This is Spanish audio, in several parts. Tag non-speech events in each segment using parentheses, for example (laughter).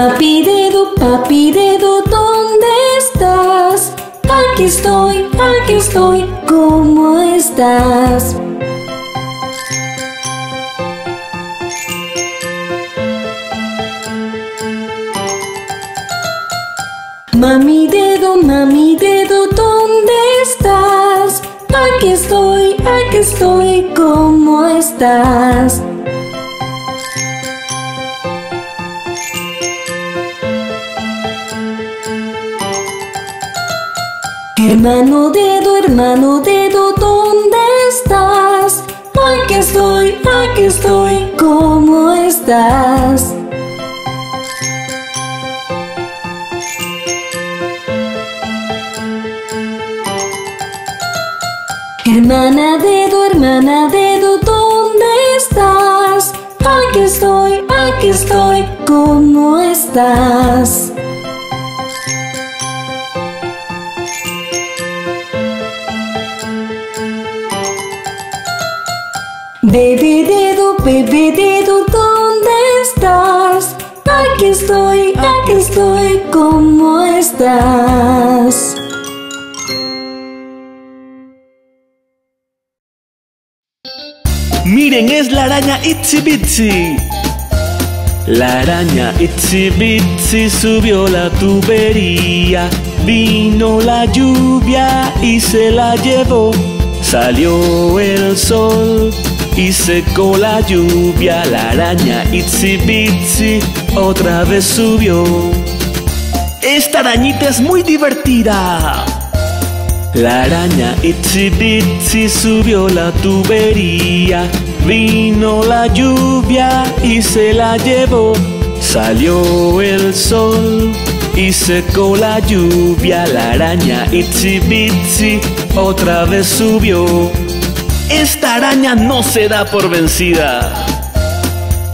Papi dedo, papi dedo, ¿dónde estás? Aquí estoy, aquí estoy, ¿cómo estás? Mami dedo, mami dedo, ¿dónde estás? Aquí estoy, aquí estoy, ¿cómo estás? Hermano dedo, hermano dedo, ¿dónde estás? Aquí estoy, aquí estoy, ¿cómo estás? Hermana dedo, hermana dedo, ¿dónde estás? Aquí estoy, aquí estoy, ¿cómo estás? Estoy, aquí estoy, ¿cómo estás? Miren, es la araña Itsy Bitsy. La araña Itsy Bitsy subió la tubería. Vino la lluvia y se la llevó. Salió el sol y secó la lluvia. La araña Itsy Bitsy otra vez subió. Esta arañita es muy divertida. La araña Itsy Bitsy subió la tubería, vino la lluvia y se la llevó. Salió el sol y secó la lluvia, la araña Itsy Bitsy otra vez subió. Esta araña no se da por vencida.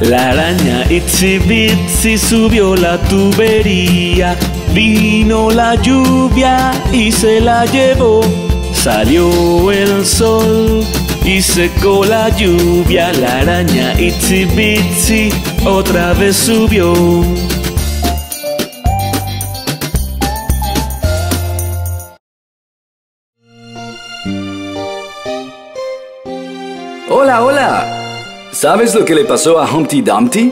La araña Itsy Bitsy subió la tubería, vino la lluvia y se la llevó. Salió el sol y secó la lluvia, la araña Itsy Bitsy otra vez subió. ¿Sabes lo que le pasó a Humpty Dumpty?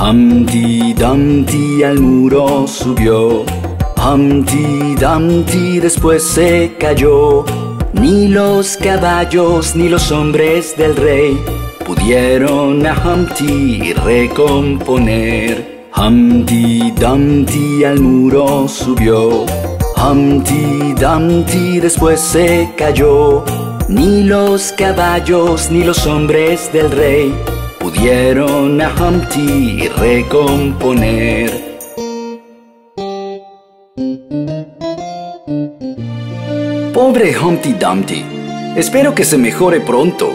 Humpty Dumpty al muro subió. Humpty Dumpty después se cayó. Ni los caballos ni los hombres del rey pudieron a Humpty recomponer. Humpty Dumpty al muro subió. Humpty Dumpty después se cayó. Ni los caballos ni los hombres del rey pudieron a Humpty recomponer. Pobre Humpty Dumpty. Espero que se mejore pronto.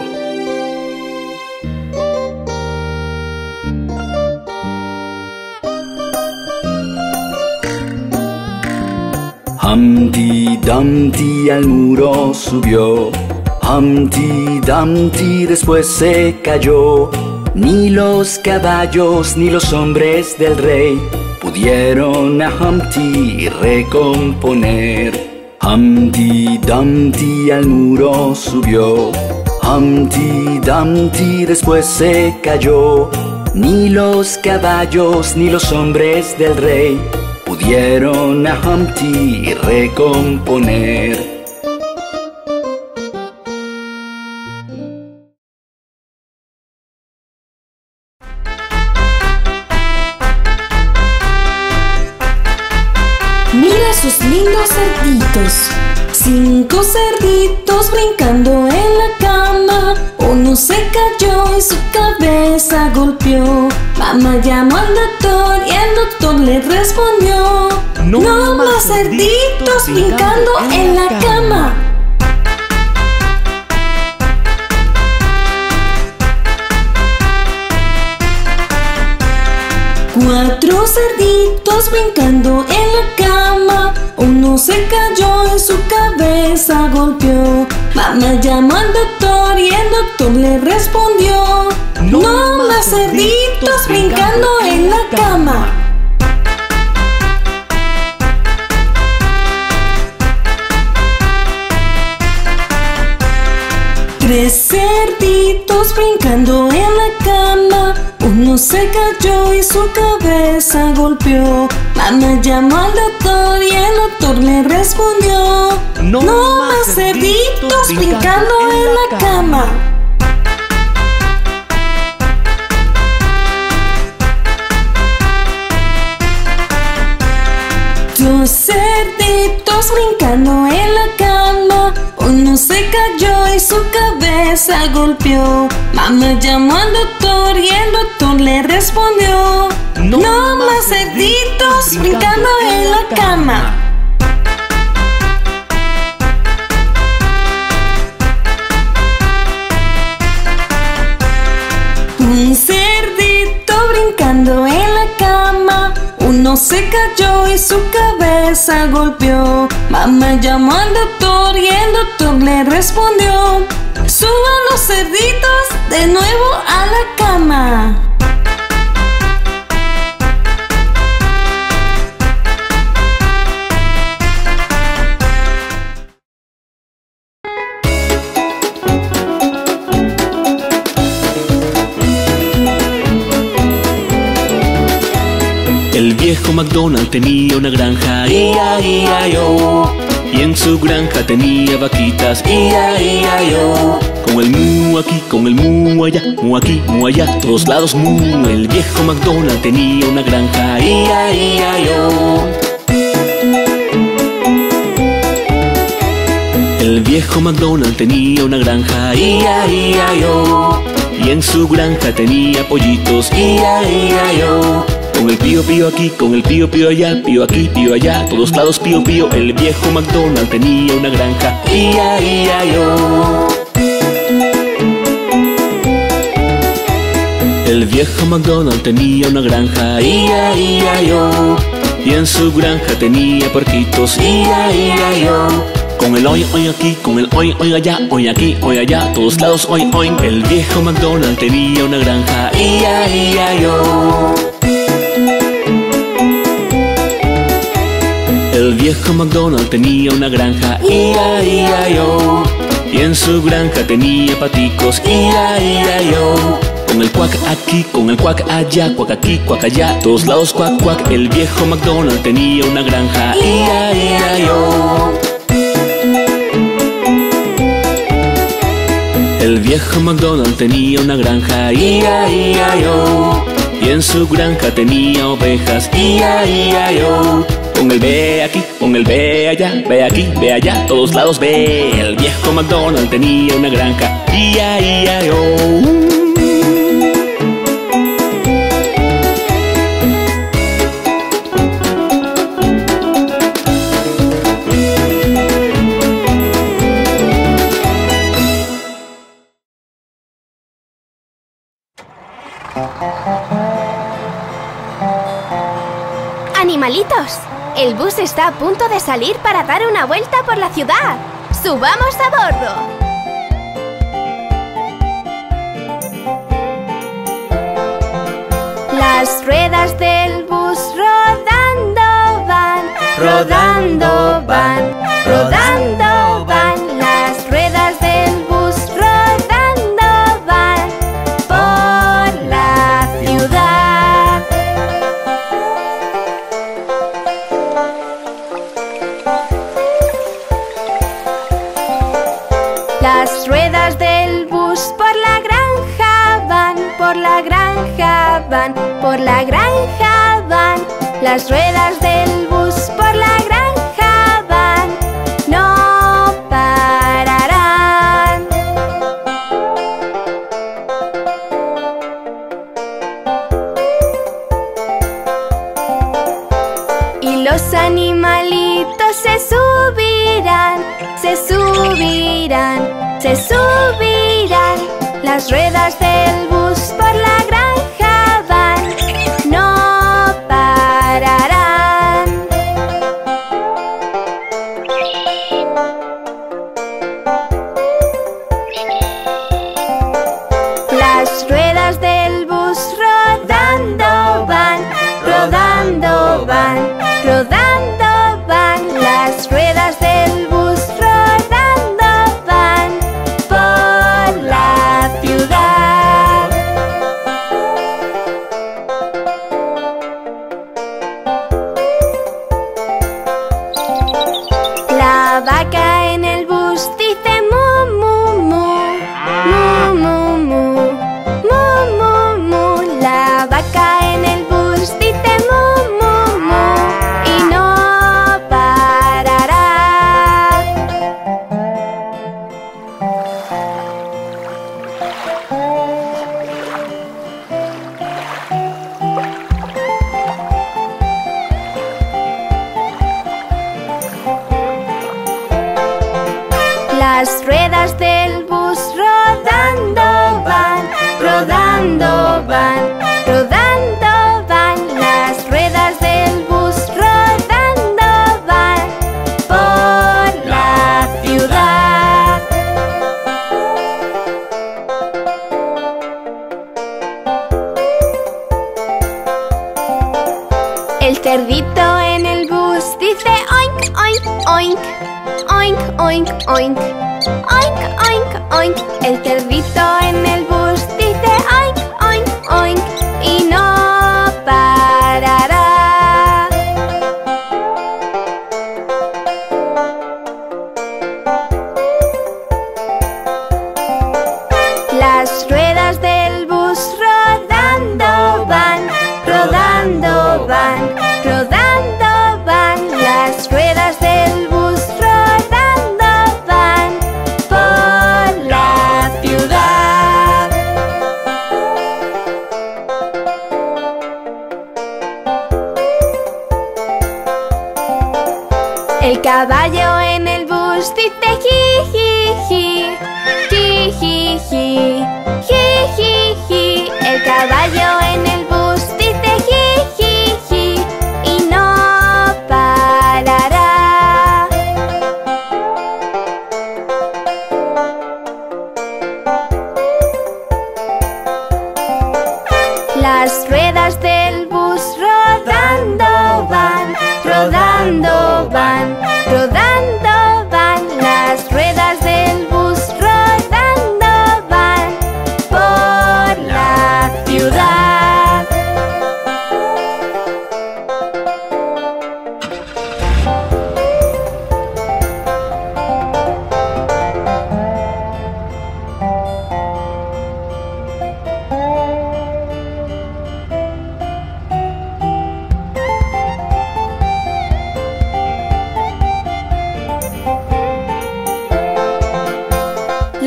Humpty Dumpty al muro subió. Humpty Dumpty después se cayó. Ni los caballos ni los hombres del rey pudieron a Humpty recomponer. Humpty Dumpty al muro subió. Humpty Dumpty después se cayó. Ni los caballos ni los hombres del rey pudieron a Humpty recomponer. Mira esos lindos cerditos. Cinco cerditos brincando en la cama. Uno se cayó y su cabeza golpeó. Mamá llamó al doctor y el doctor le respondió. No, más cerditos brincando en la cama. Cuatro cerditos brincando en la cama. Uno se cayó y su cabeza golpeó. Mamá llamó al doctor y el doctor le respondió: No, más cerditos brincando en la cama. Tres cerditos brincando en la cama. Uno se cayó y su cabeza golpeó. Mamá llamó al doctor y el doctor le respondió: No, más cerditos brincando en la cama. Dos cerditos brincando en la cama. Uno se cayó y su cabeza golpeó. Mamá llamó al doctor doctor le respondió: No, más cerditos brincando en la cama. Un cerdito brincando en la cama. Uno se cayó y su cabeza golpeó. Mamá llamó al doctor y el doctor le respondió: Suban los cerditos de nuevo a la cama. El viejo McDonald tenía una granja, ia, ia. Y en su granja tenía vaquitas, ia, ia, yo. Con el mu aquí, con el mu allá, mu aquí, mu allá, todos lados mu. El viejo McDonald tenía una granja, ia, ia, yo. El viejo McDonald tenía una granja, ia, ia, yo. Y en su granja tenía pollitos, ia, ia, yo. Con el pío pío aquí, con el pío pío allá, pío aquí, pío allá, todos lados pío pío. El viejo McDonald tenía una granja, ia, ia, yo. El viejo McDonald tenía una granja, ia, ia, yo. Y en su granja tenía porquitos, ia, ia, yo. Con el hoy, hoy aquí, con el hoy, hoy allá, hoy aquí, hoy allá, todos lados hoy, hoy. El viejo McDonald tenía una granja, ia, ia, yo. Viejo McDonald tenía una granja, ia, ia, yo. Y en su granja tenía paticos, ia, ia, yo. Con el cuac aquí, con el cuac allá, cuac aquí, cuac allá, todos lados cuac, cuac. El viejo McDonald tenía una granja, ia, ia, yo. El viejo McDonald tenía una granja, ia, ia, yo. Y en su granja tenía ovejas, ia, ia, yo. Con el ve aquí, con el ve allá, ve aquí, ve allá, todos lados ve. El viejo McDonald tenía una granja, ia, ia, yo. El bus está a punto de salir para dar una vuelta por la ciudad. ¡Subamos a bordo! Las ruedas del bus rodando van, rodando van, por la granja van. Las ruedas del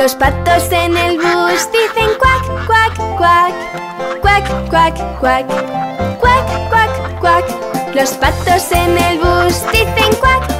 Los patos en el bus dicen cuac, cuac, cuac. Cuac, cuac, cuac. Cuac, cuac, cuac. Los patos en el bus dicen cuac,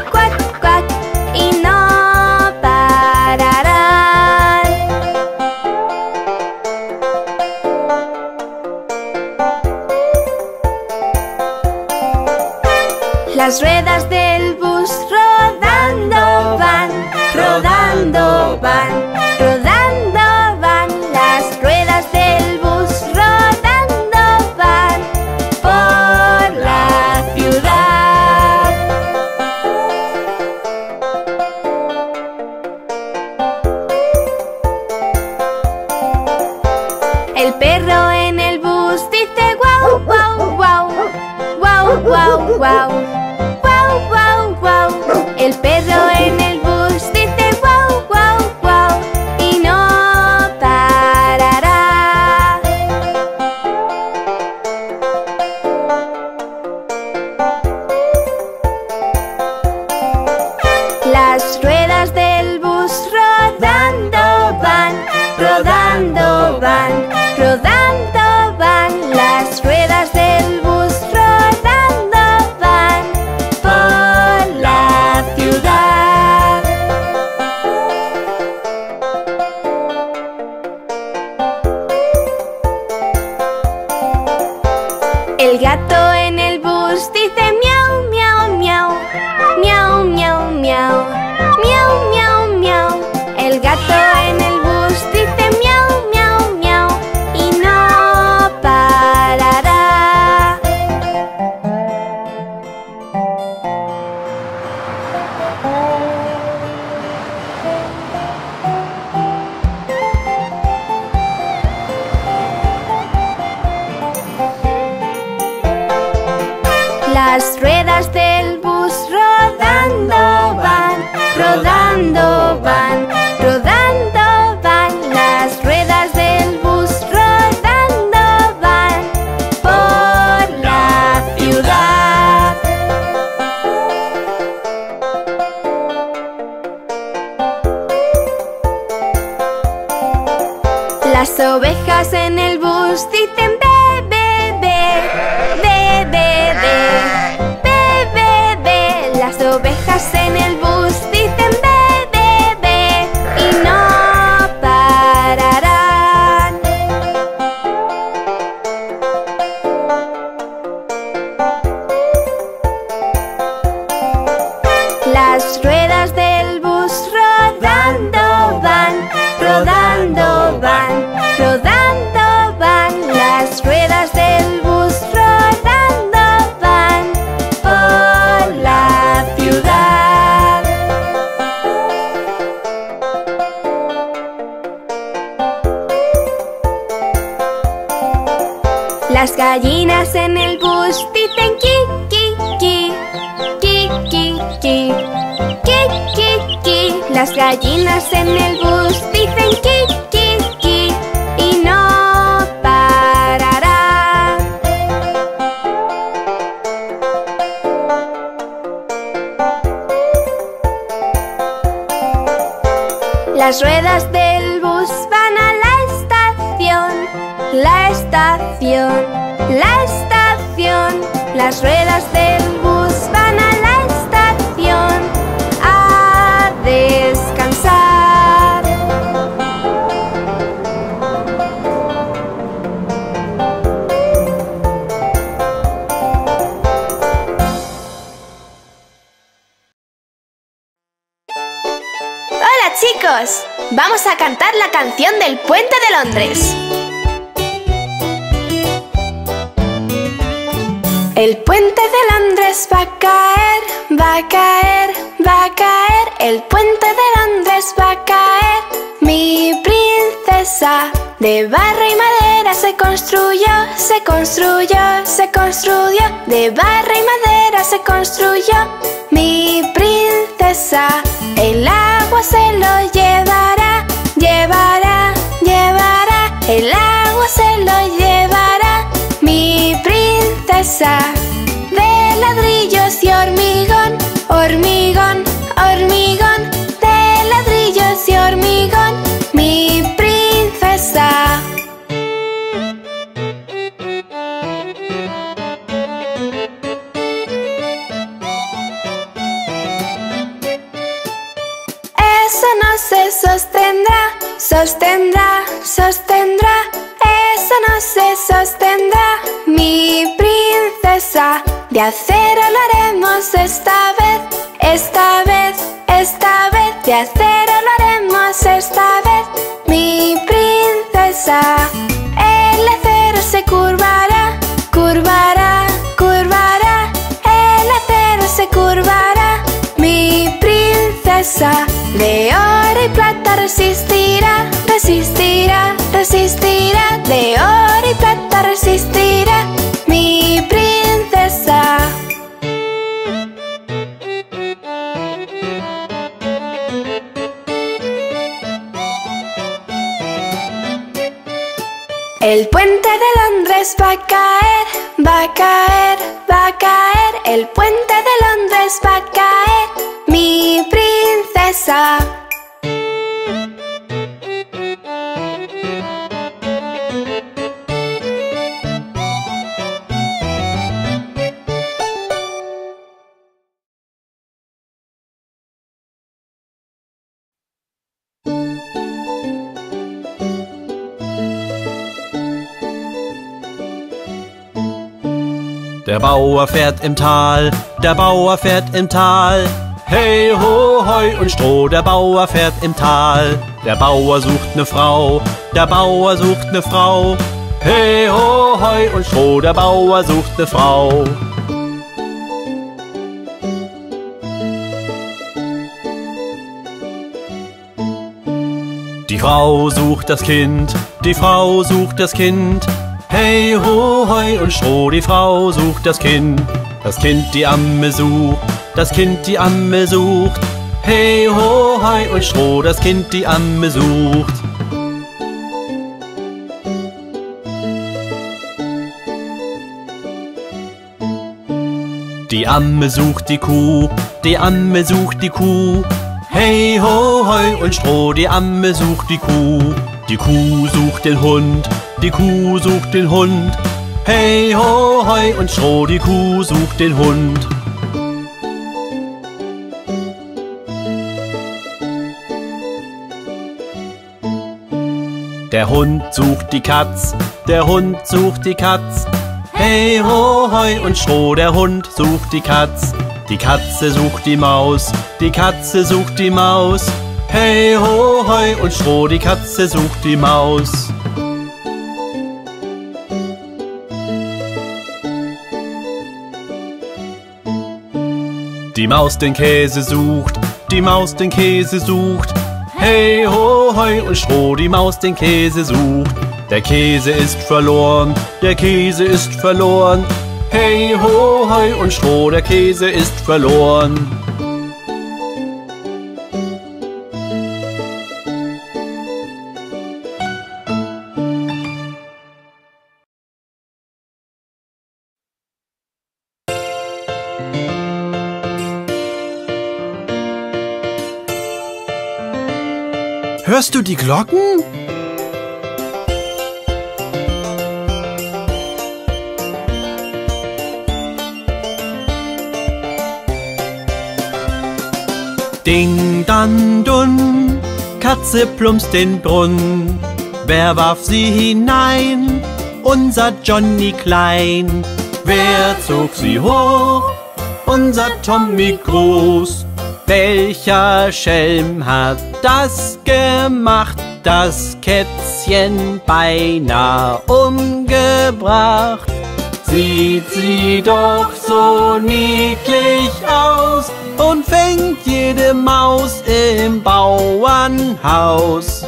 Las ruedas del bus van a la estación, la estación, la estación. Las ruedas del canción del Puente de Londres. El puente de Londres va a caer, va a caer, va a caer. El puente de Londres va a caer. Mi princesa de barro y madera se construyó, se construyó, se construyó. De barro y madera se construyó. Mi princesa, el agua se lo llevará, sostendrá, sostendrá, sostendrá. Eso no se sostendrá, mi princesa. De acero lo haremos esta vez, esta vez, esta vez. De acero lo haremos esta vez, mi princesa. El acero se curvará, curvará, curvará. El acero se curvará, mi princesa. Y resistirá, resistirá, resistirá. De oro resistirá, mi princesa. El puente de Londres va a caer, va a caer, va a caer. El puente de Londres va a caer, mi princesa. Der Bauer fährt im Tal, der Bauer fährt im Tal. Hey ho, Heu und Stroh, der Bauer fährt im Tal. Der Bauer sucht ne Frau, der Bauer sucht ne Frau. Hey ho, Heu und Stroh, der Bauer sucht ne Frau. Die Frau sucht das Kind, die Frau sucht das Kind. Hey ho, Heu und Stroh, die Frau sucht das Kind. Das Kind die Amme sucht, das Kind die Amme sucht. Hey ho, Heu und Stroh, das Kind die Amme sucht. Die Amme sucht die Kuh, die Amme sucht die Kuh. Hey ho, Heu und Stroh, die Amme sucht die Kuh. Die Kuh sucht den Hund, die Kuh sucht den Hund. Hey ho, Heu und Stroh, die Kuh sucht den Hund. Der Hund sucht die Katz, der Hund sucht die Katz. Hey ho, Heu und Stroh, der Hund sucht die Katz. Die Katze sucht die Maus, die Katze sucht die Maus. Hey ho, Heu und Stroh, die Katze sucht die Maus. Die Maus den Käse sucht, die Maus den Käse sucht. Hey ho, Heu und Stroh, die Maus den Käse sucht. Der Käse ist verloren, der Käse ist verloren. Hey ho, hoi und Stroh, der Käse ist verloren. Hörst du die Glocken? Ding, dann, dun, Katze plumpst den Brunnen. Wer warf sie hinein? Unser Johnny Klein. Wer zog sie hoch? Unser Tommy Groß. Welcher Schelm hat das gemacht? Das Kätzchen beinahe umgebracht. Sieht sie doch so niedlich aus und fängt jede Maus im Bauernhaus.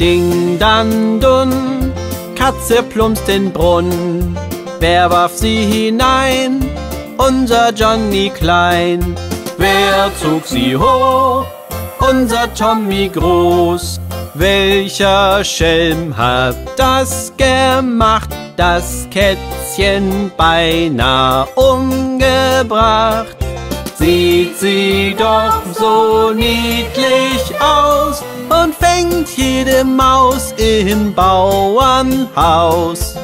Ding, dann, dun, Katze plumpst den Brunnen. Wer warf sie hinein? Unser Johnny Klein. Wer zog sie hoch? Unser Tommy Groß. Welcher Schelm hat das gemacht? Das Kätzchen beinahe umgebracht. Sieht sie doch so niedlich aus Maus.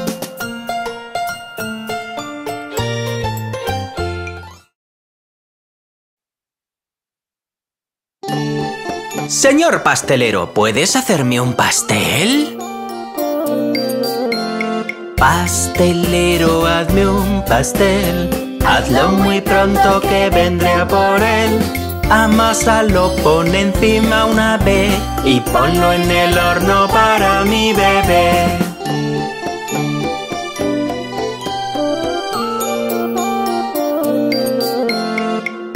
Señor pastelero, ¿puedes hacerme un pastel? Pastelero, hazme un pastel. Hazlo muy pronto que vendré a por él. Amásalo, pon encima una B y ponlo en el horno para mi bebé.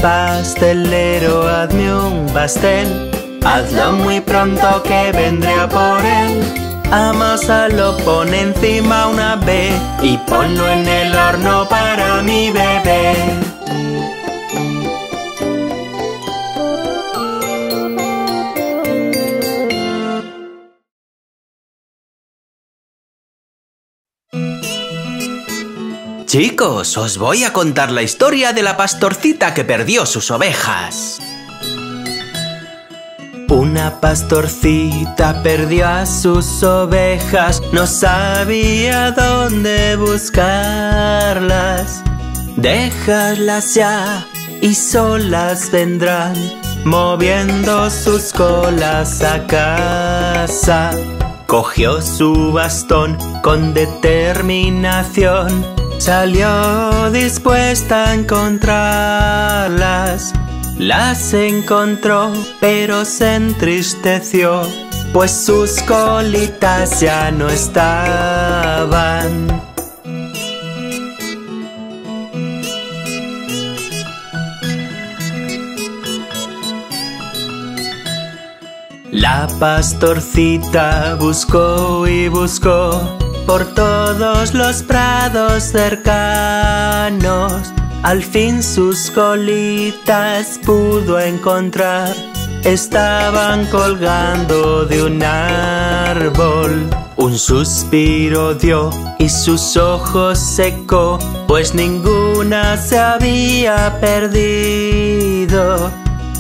Pastelero, hazme un pastel. Hazlo muy pronto que vendré a por él. Amásalo, pon encima una B y ponlo en el horno para mi bebé. Chicos, os voy a contar la historia de la pastorcita que perdió sus ovejas. Una pastorcita perdió a sus ovejas, no sabía dónde buscarlas. Déjalas ya y solas vendrán, moviendo sus colas a casa. Cogió su bastón con determinación, salió dispuesta a encontrarlas. Las encontró, pero se entristeció, pues sus colitas ya no estaban. La pastorcita buscó y buscó por todos los prados cercanos. Al fin sus colitas pudo encontrar. Estaban colgando de un árbol. Un suspiro dio y sus ojos secó, pues ninguna se había perdido.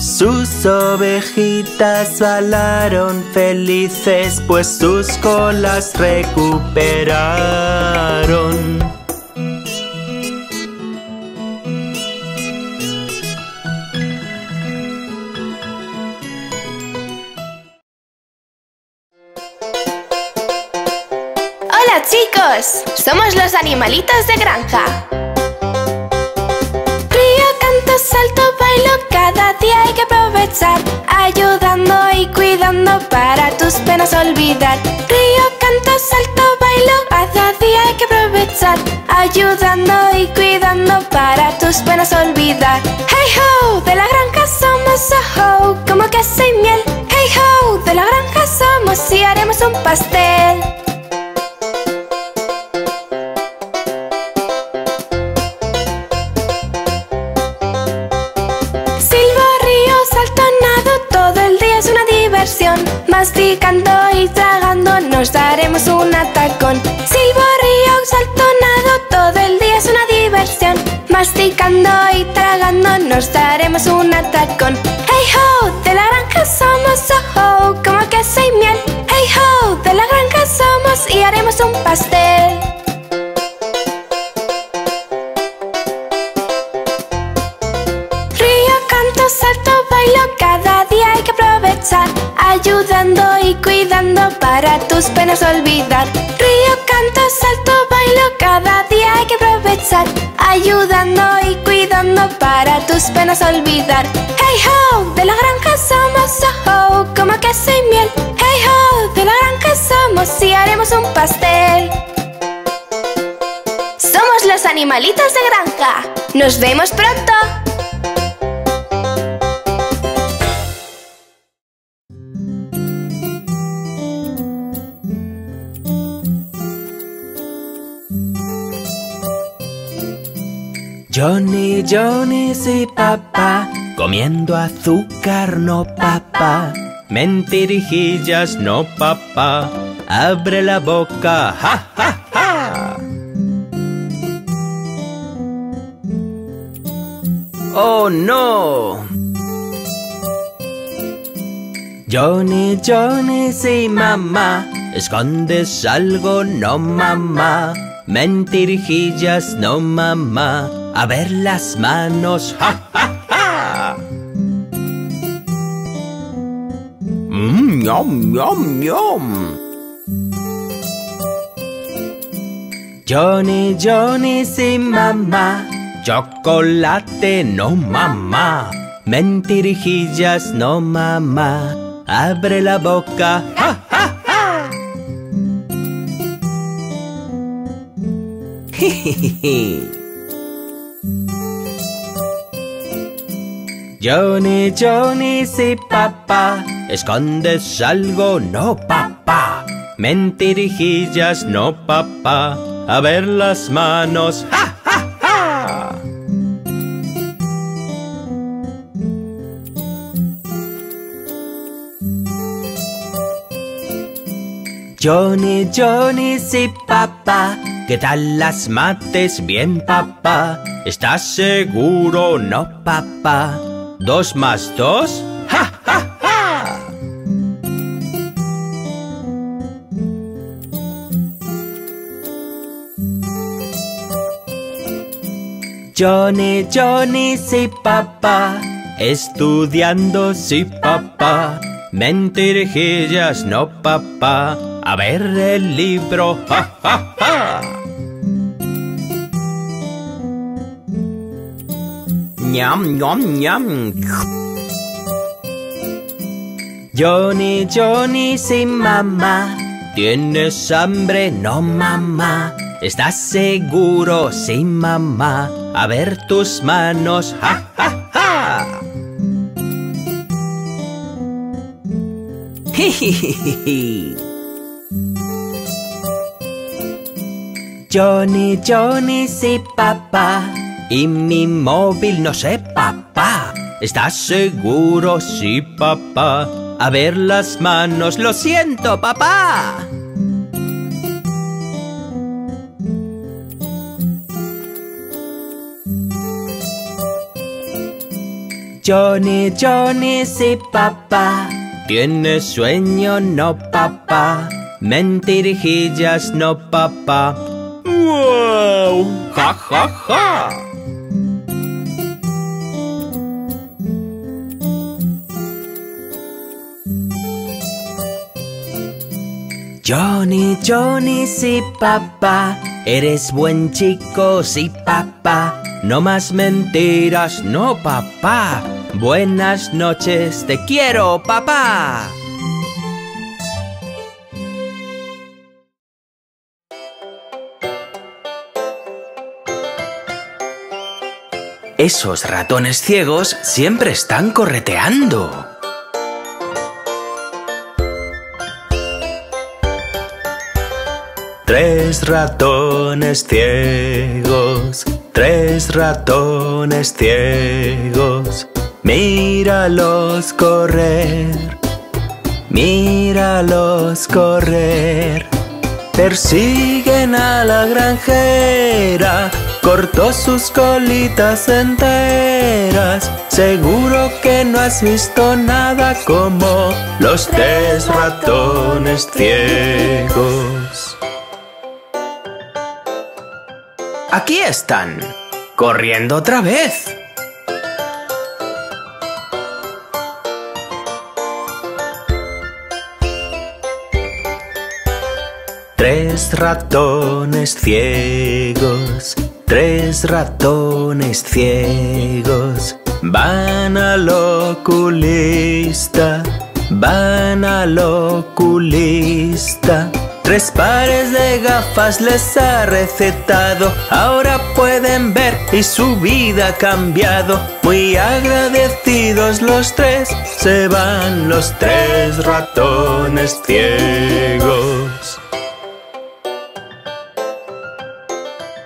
Sus ovejitas balaron felices, pues sus colas recuperaron. Hola chicos, somos los animalitos de granja. Para tus penas olvidar. Río, canto, salto, bailo, cada día hay que aprovechar, ayudando y cuidando para tus penas olvidar. Hey ho, de la granja somos, ho, como queso y miel. Hey ho, de la granja somos y haremos un pastel. Masticando y tragando nos daremos un atacón. Silbo, río, salto, nado, todo el día es una diversión. Masticando y tragando nos daremos un atacón. Hey ho, de la granja somos, oh ho, como queso y miel. Hey ho, de la granja somos y haremos un pastel. Ayudando y cuidando para tus penas olvidar. Río, canto, salto, bailo, cada día hay que aprovechar. Ayudando y cuidando para tus penas olvidar. Hey ho, de la granja somos, oh ho, como queso y miel. Hey ho, de la granja somos y haremos un pastel. Somos los animalitos de granja. Nos vemos pronto. Johnny, Johnny, sí papá, comiendo azúcar, no papá. Mentirijillas, no papá. Abre la boca, ja, ja, ja. ¡Oh, no! Johnny, Johnny, sí, mamá. Escondes algo, no, mamá. Mentirijillas, no, mamá. A ver las manos, ja, ja, ja. Mmm, yum, yum. Johnny, Johnny, sí, mamá. Chocolate, no, mamá. Mentirijillas, no, mamá. Abre la boca, ja, ja, ja. (laughs) Johnny, Johnny, sí, papá. Escondes algo, no, papá. Mentirijillas, no, papá. A ver las manos, ja, ja, ja. Johnny, Johnny, sí, papá. ¿Qué tal las mates? Bien, papá. ¿Estás seguro? No, papá. ¿Dos más dos? ¡Ja, ja, ja! Johnny, Johnny, sí, papá. Estudiando, sí, papá. Mentirijillas, no, papá. A ver el libro, ja, ja, ja. Ñam, ñam, ñam. Johnny, Johnny, sí, mamá. ¿Tienes hambre? No, mamá. ¿Estás seguro? Sí, mamá. A ver tus manos, ja, ja, ja. (laughs) Johnny, Johnny, sí, papá. Y mi móvil, no sé, papá. ¿Estás seguro? Sí, papá. A ver las manos, lo siento, papá. Johnny, Johnny, sí, papá. ¿Tienes sueño? No, papá. Mentirijillas, no, papá. ¡Wow! ¡Ja, ja, ja! Johnny, Johnny, sí, papá. Eres buen chico, sí, papá. No más mentiras, no, papá. Buenas noches, te quiero, papá. Esos ratones ciegos siempre están correteando. Tres ratones ciegos, tres ratones ciegos, míralos correr, míralos correr. Persiguen a la granjera, cortó sus colitas enteras. Seguro que no has visto nada como los tres ratones ciegos. Aquí están, corriendo otra vez. Tres ratones ciegos, tres ratones ciegos, van al oculista, van al oculista. Tres pares de gafas les ha recetado, ahora pueden ver y su vida ha cambiado. Muy agradecidos los tres, se van los tres ratones ciegos.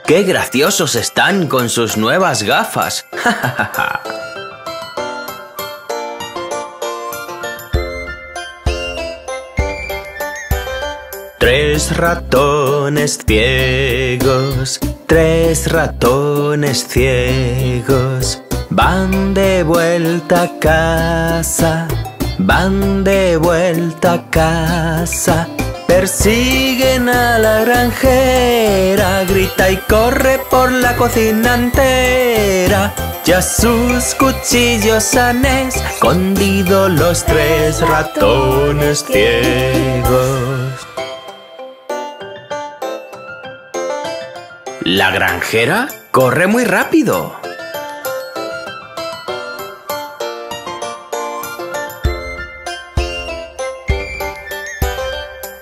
¡Qué graciosos están con sus nuevas gafas! (laughs) Tres ratones ciegos, tres ratones ciegos, van de vuelta a casa, van de vuelta a casa. Persiguen a la granjera, grita y corre por la cocina entera. Ya sus cuchillos han escondido los tres ratones ciegos. La granjera corre muy rápido.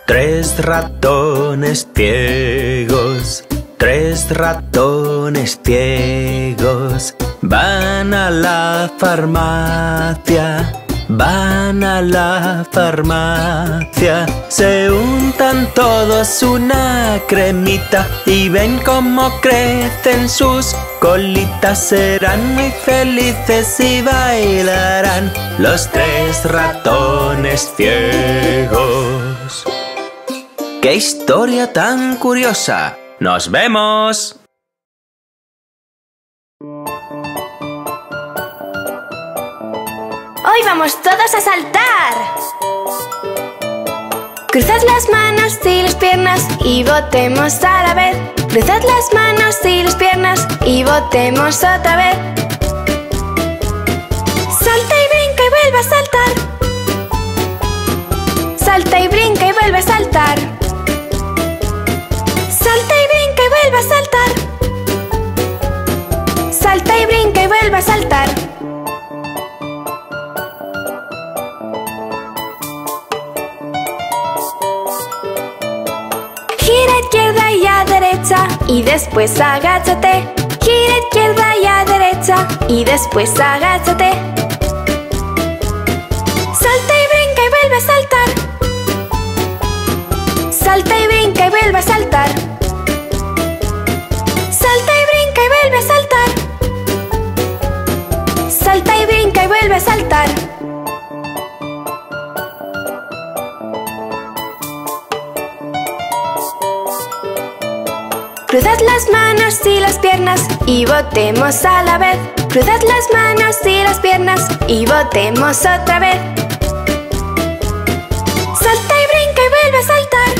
Tres ratones ciegos, tres ratones ciegos, van a la farmacia, van a la farmacia, se untan todos una cremita y ven cómo crecen sus colitas, serán muy felices y bailarán los tres ratones ciegos. ¡Qué historia tan curiosa! ¡Nos vemos! Hoy vamos todos a saltar. Cruzad las manos y las piernas y votemos a la vez. Cruzad las manos y las piernas y votemos otra vez. Salta y brinca y vuelve a saltar. Salta y brinca y vuelve a saltar. Salta y brinca y vuelve a saltar. Salta y brinca y vuelve a saltar. Derecha y después agáchate. Gira izquierda y a derecha y después agáchate. Salta y brinca y vuelve a saltar. Salta y brinca y vuelve a saltar. Salta y brinca y vuelve a saltar. Salta y brinca y vuelve a saltar. Cruzad las manos y las piernas y votemos a la vez. Cruzad las manos y las piernas y votemos otra vez. Salta y brinca y vuelve a saltar.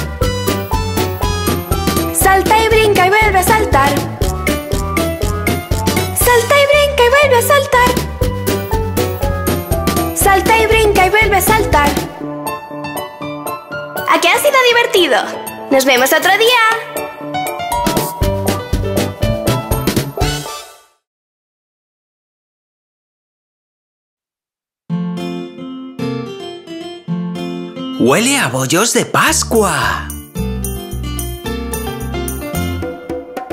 Salta y brinca y vuelve a saltar. Salta y brinca y vuelve a saltar. Salta y brinca y vuelve a saltar. ¿A qué ha sido divertido? Nos vemos otro día. Huele a bollos de Pascua.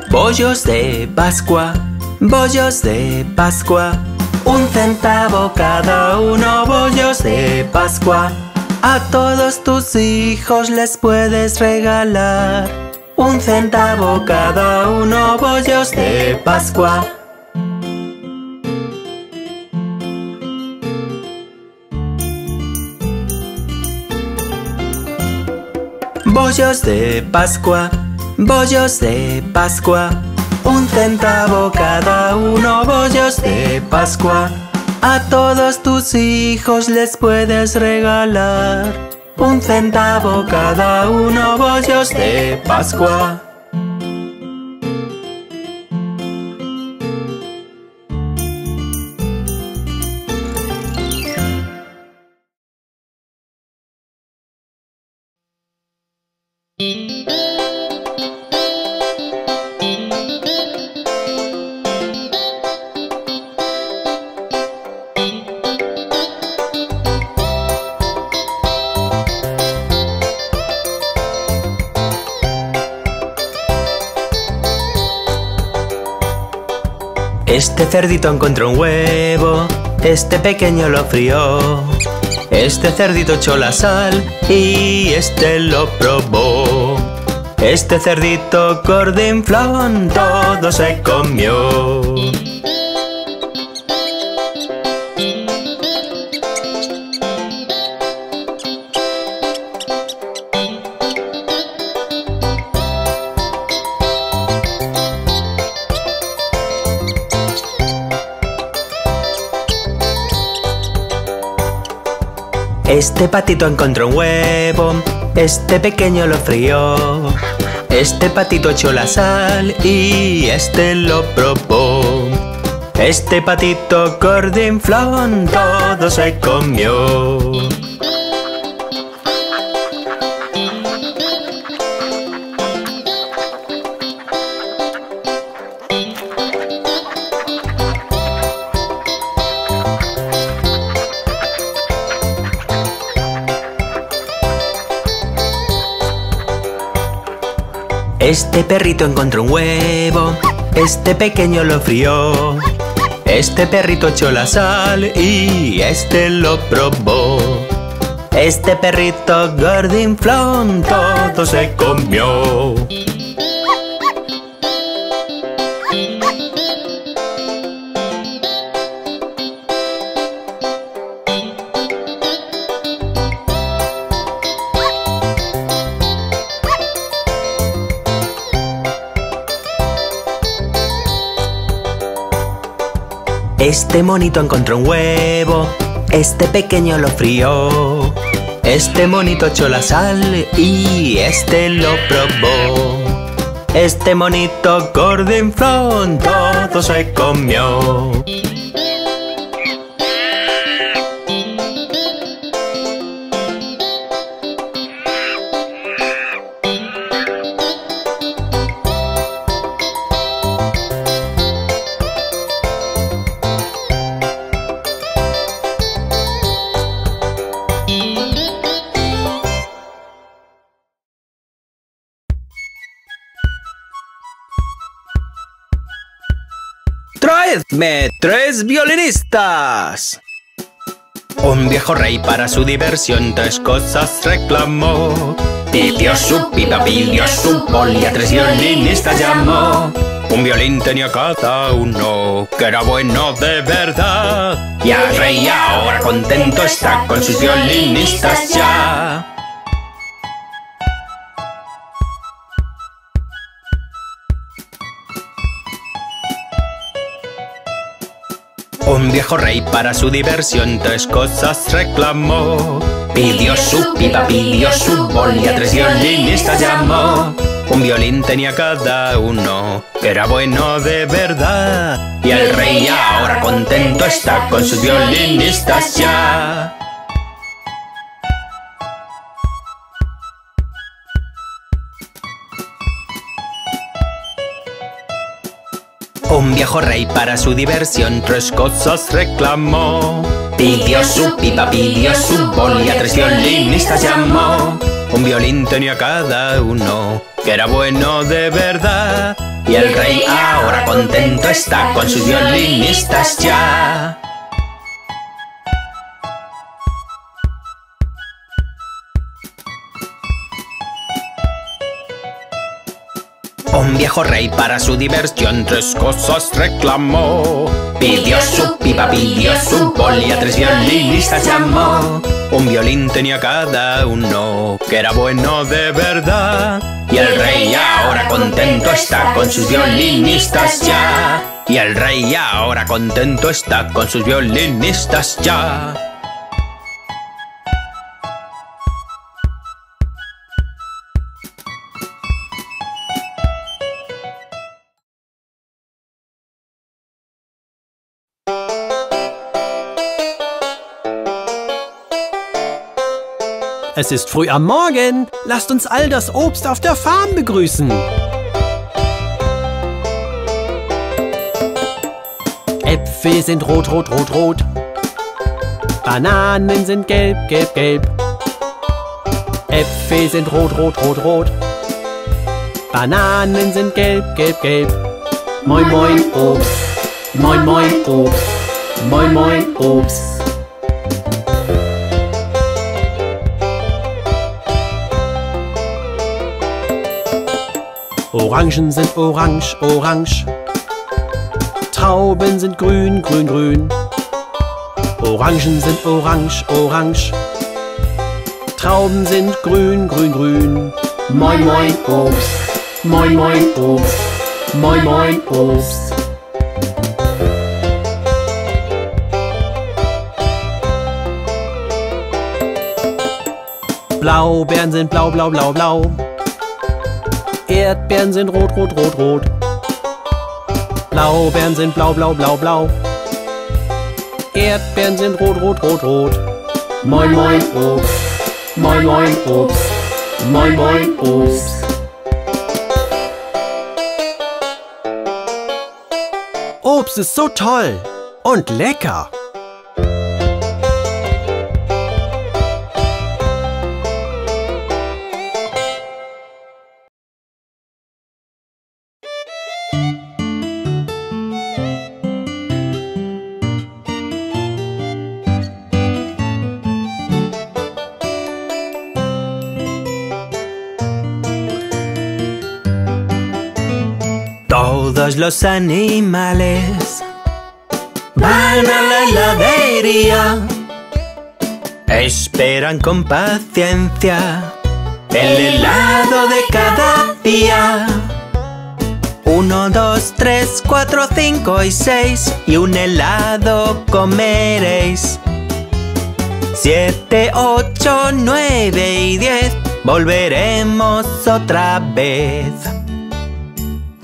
Bollos de Pascua, bollos de Pascua. Un centavo cada uno, bollos de Pascua. A todos tus hijos les puedes regalar. Un centavo cada uno, bollos de Pascua. Bollos de Pascua, bollos de Pascua. Un centavo cada uno, bollos de Pascua. A todos tus hijos les puedes regalar. Un centavo cada uno, bollos de Pascua. Este cerdito encontró un huevo, este pequeño lo frió. Este cerdito echó la sal y este lo probó. Este cerdito gordinflón todo se comió. Este patito encontró un huevo, este pequeño lo frió. Este patito echó la sal y este lo probó. Este patito gordinflón todo se comió. Este perrito encontró un huevo, este pequeño lo frió. Este perrito echó la sal y este lo probó. Este perrito gordinflón todo se comió. Este monito encontró un huevo, este pequeño lo frió. Este monito echó la sal y este lo probó. Este monito gordinflón todo se comió. ¡Traedme tres violinistas! Un viejo rey para su diversión tres cosas reclamó. Pidió su pipa, pidió su poli, a tres violinistas llamó. Un violín tenía cada uno, que era bueno de verdad. Y el rey ahora contento está con sus violinistas ya. Un viejo rey para su diversión tres cosas reclamó. Pidió su pipa, pidió su bol y a tres violinistas llamó. Un violín tenía cada uno, que era bueno de verdad. Y el rey ahora contento está con sus violinistas ya. Un viejo rey para su diversión tres cosas reclamó. Pidió su pipa, pidió su bol y a tres violinistas llamó. Un violín tenía cada uno, que era bueno de verdad. Y el rey ahora contento está con sus violinistas ya. Un viejo rey para su diversión tres cosas reclamó. Pidió su pipa, pidió su bol y a tres violinistas llamó. Un violín tenía cada uno, que era bueno de verdad. Y el rey ahora contento está con sus violinistas ya. Y el rey ahora contento está con sus violinistas ya. Es ist früh am Morgen. Lasst uns all das Obst auf der Farm begrüßen. Äpfel sind rot, rot, rot, rot. Bananen sind gelb, gelb, gelb. Äpfel sind rot, rot, rot, rot. Bananen sind gelb, gelb, gelb. Moin, moin, Obst. Moin, moin, Obst. Moin, moin, Obst. Orangen sind orange, orange. Trauben sind grün, grün, grün. Orangen sind orange, orange. Trauben sind grün, grün, grün. Moin, moin, Obst. Moin, moin, Obst. Moin, moin, Obst. Blaubeeren sind blau, blau, blau, blau. Erdbeeren sind rot, rot, rot, rot. Blaubeeren sind blau, blau, blau, blau. Erdbeeren sind rot, rot, rot, rot. Moin, moin, Obst. Moin, moin, Obst. Moin, moin, Obst. Obst ist so toll und lecker. Los animales van a la heladería. Esperan con paciencia el helado de cada día. Uno, dos, tres, cuatro, cinco y seis y un helado comeréis. Siete, ocho, nueve y diez volveremos otra vez.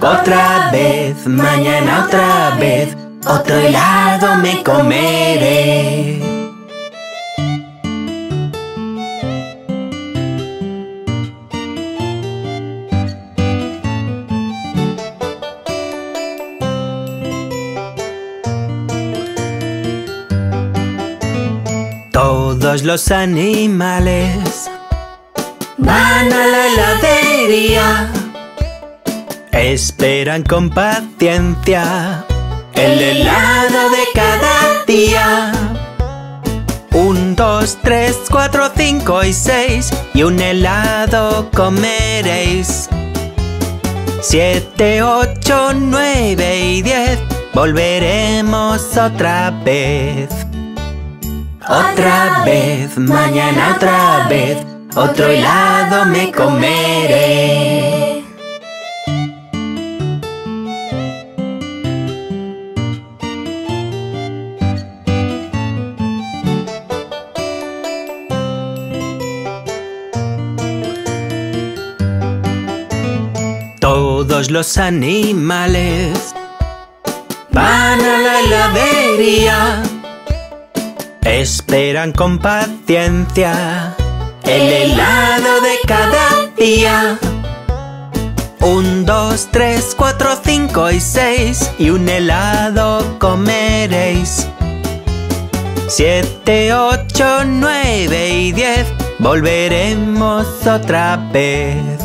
Otra vez, mañana otra vez, otro helado me comeré. Todos los animales van a la heladería. Esperan con paciencia el helado de cada día. Un, dos, tres, cuatro, cinco y seis y un helado comeréis. Siete, ocho, nueve y diez volveremos otra vez. Otra vez, mañana otra vez, otro helado me comeré. Todos los animales van a la heladería. Esperan con paciencia el helado de cada día. Un, dos, tres, cuatro, cinco y seis y un helado comeréis. Siete, ocho, nueve y diez volveremos otra vez.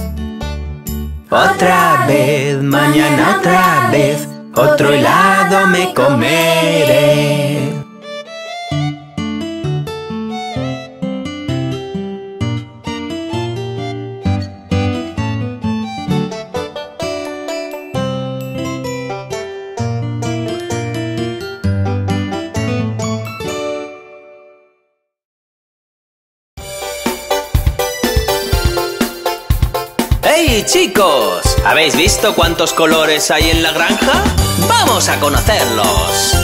Otra vez, mañana otra vez, otro helado me comeré. Chicos! ¿Habéis visto cuántos colores hay en la granja? ¡Vamos a conocerlos!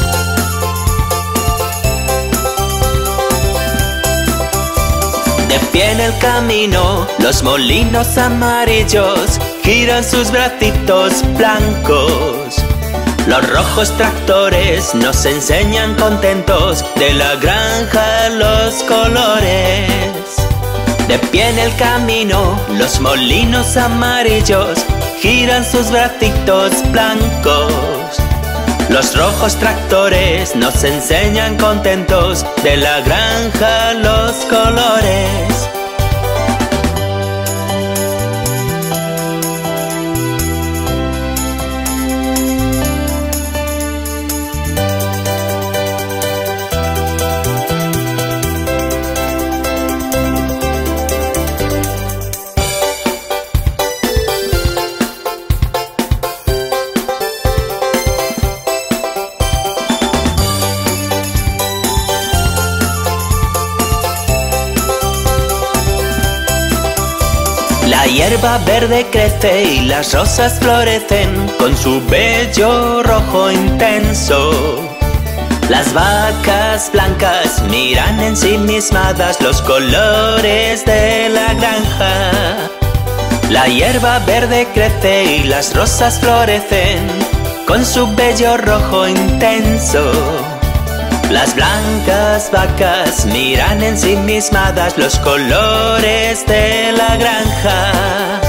De pie en el camino, los molinos amarillos giran sus bracitos blancos. Los rojos tractores nos enseñan contentos de la granja los colores. De pie en el camino, los molinos amarillos giran sus bracitos blancos. Los rojos tractores nos enseñan contentos de la granja los colores. Hierba verde crece y las rosas florecen con su vello rojo intenso. Las vacas blancas miran ensimismadas los colores de la granja. La hierba verde crece y las rosas florecen con su vello rojo intenso. Las blancas vacas miran ensimismadas los colores de la granja.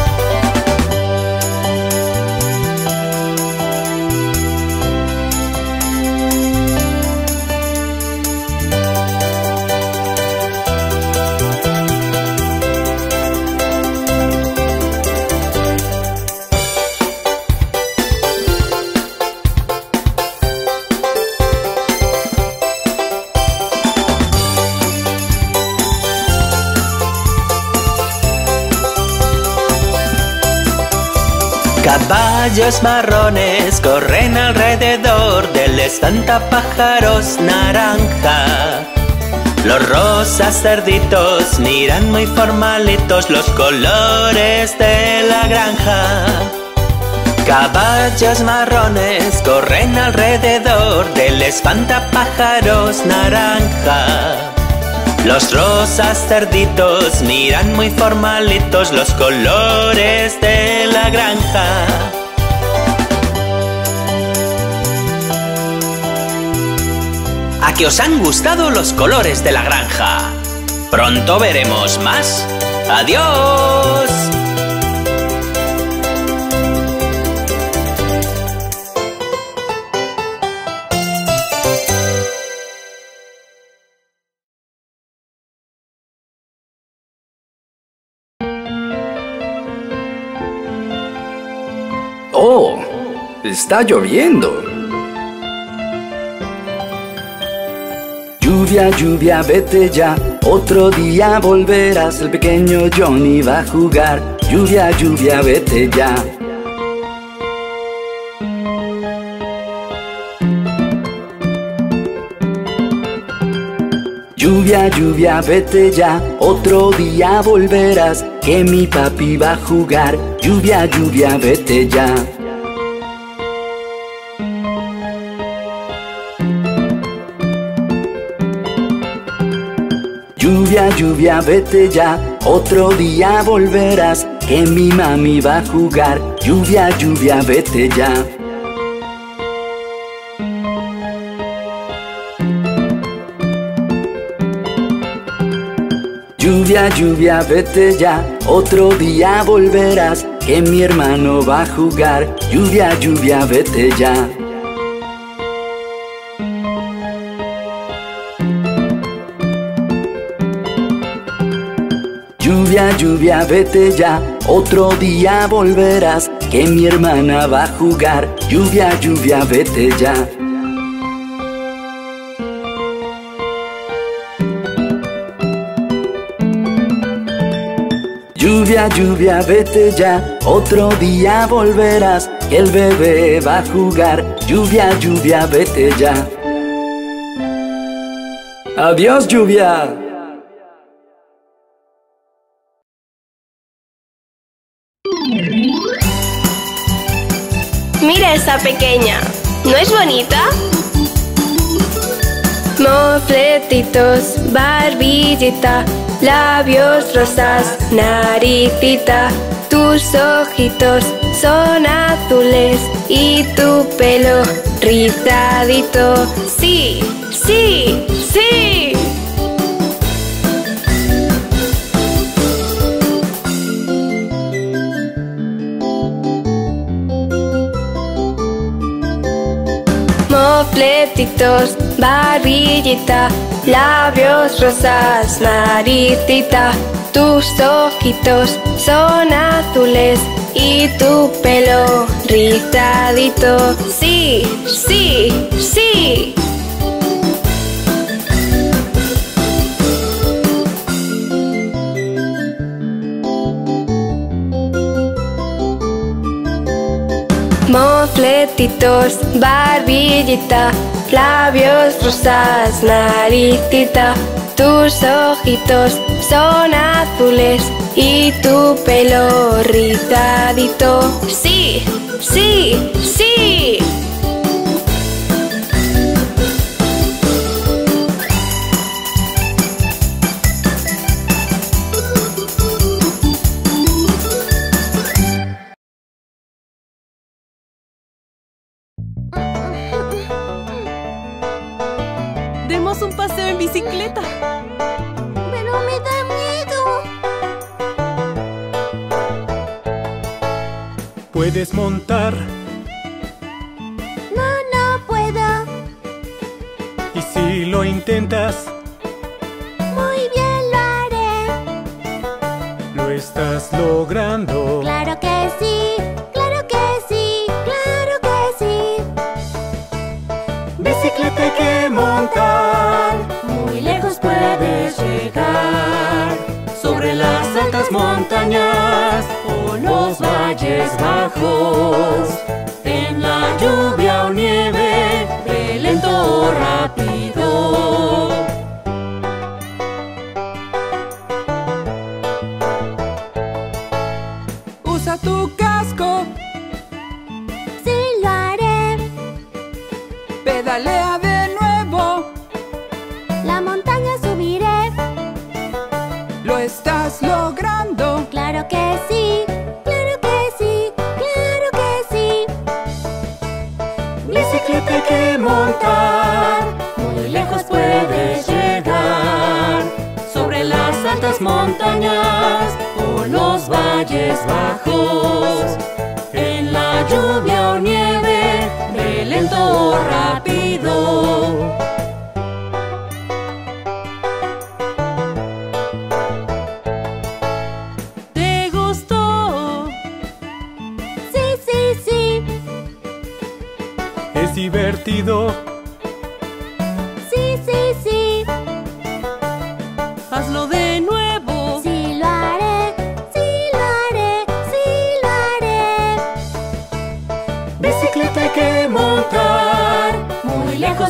Caballos marrones corren alrededor del espantapájaros naranja. Los rosas cerditos miran muy formalitos los colores de la granja. Caballos marrones corren alrededor del espantapájaros naranja. Los rosas cerditos miran muy formalitos los colores de la granja. ¿A que os han gustado los colores de la granja? Pronto veremos más. ¡Adiós! Oh, está lloviendo. Lluvia, lluvia, vete ya. Otro día volverás. El pequeño Johnny va a jugar. Lluvia, lluvia, vete ya. Lluvia, lluvia, vete ya. Otro día volverás. Que mi papi va a jugar. Lluvia, lluvia, vete ya. Lluvia, lluvia, vete ya, otro día volverás, que mi mami va a jugar. Lluvia, lluvia, vete ya. Lluvia, lluvia, vete ya, otro día volverás, que mi hermano va a jugar. Lluvia, lluvia, vete ya. Lluvia, lluvia, vete ya, Otro día volverás, que mi hermana va a jugar. Lluvia, lluvia, vete ya. Lluvia, lluvia, vete ya, otro día volverás, que el bebé va a jugar. Lluvia, lluvia, vete ya. Adiós, lluvia. Pequeña, ¿no es bonita? Mofletitos, barbillita, labios rosas, naricita. Tus ojitos son azules y tu pelo rizadito. Sí, sí, sí. Mofletitos, barbillita, labios rosas, naricita. Tus ojitos son azules y tu pelo rizadito. Sí, sí, sí. Barbillita, labios rosas, naricita. Tus ojitos son azules y tu pelo rizadito. Sí, sí, sí. Bicicleta. Pero me da miedo. Puedes montar No, no puedo. y si lo intentas, Muy bien lo haré. lo estás logrando. Claro que sí, claro que sí, claro que sí. Bicicleta que las montañas o los valles bajos. En la lluvia o nieve, lento o rápido. Logrando. Claro que sí, claro que sí, claro que sí. Bicicleta hay que montar, muy lejos puedes llegar. Sobre las altas montañas o los valles bajos. En la lluvia o nieve, de lento o rápido.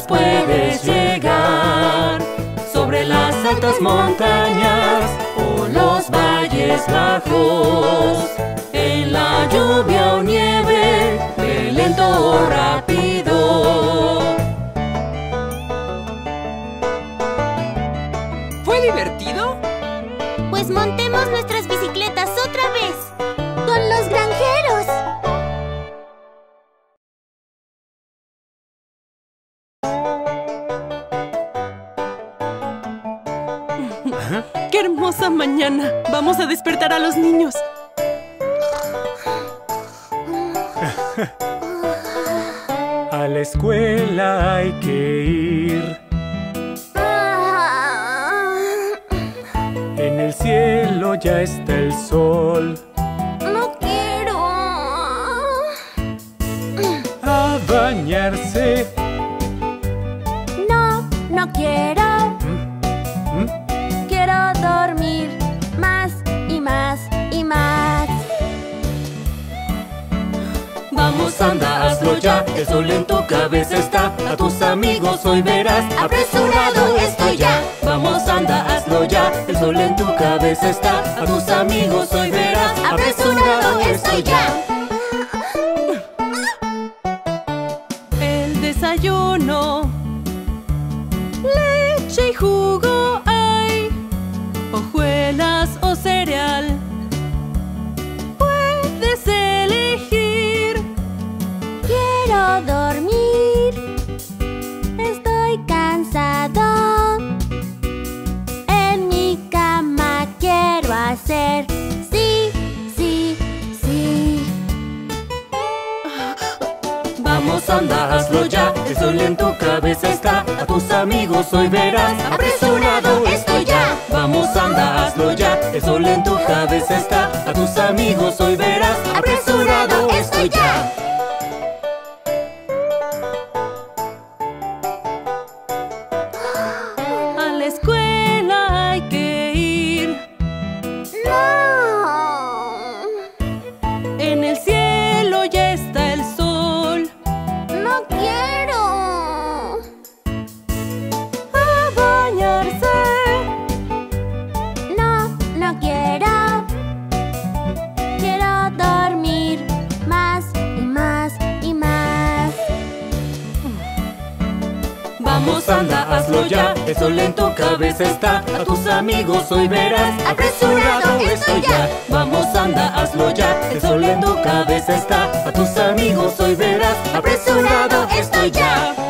Puedes llegar. Sobre las altas montañas o los valles bajos. Bañarse. No, no quiero. Quiero dormir más y más y más. Vamos anda, hazlo ya, el sol en tu cabeza está. A tus amigos hoy verás, apresurado estoy ya. Vamos anda, hazlo ya, el sol en tu cabeza está. A tus amigos hoy verás, apresurado estoy ya desayuno. En tu cabeza está. A tus amigos hoy verás, apresurado estoy ya. Vamos anda, hazlo ya, el sol en tu cabeza está. A tus amigos hoy verás, apresurado estoy ya tu cabeza está. A tus amigos hoy verás, apresurado estoy ya. Vamos anda, hazlo ya, el sol en tu cabeza está. A tus amigos hoy verás, apresurado estoy ya